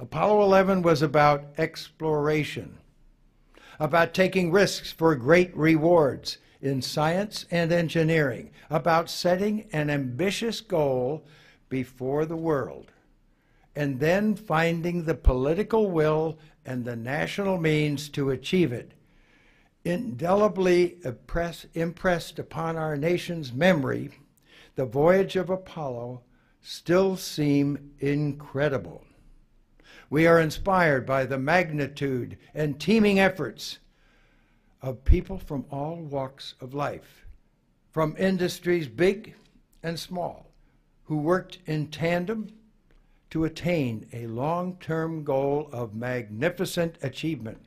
Apollo 11 was about exploration, about taking risks for great rewards in science and engineering, about setting an ambitious goal before the world, and then finding the political will and the national means to achieve it. Indelibly impress, impressed upon our nation's memory, the voyage of Apollo still seem incredible. We are inspired by the magnitude and teaming efforts of people from all walks of life, from industries big and small, who worked in tandem to attain a long term goal of magnificent achievement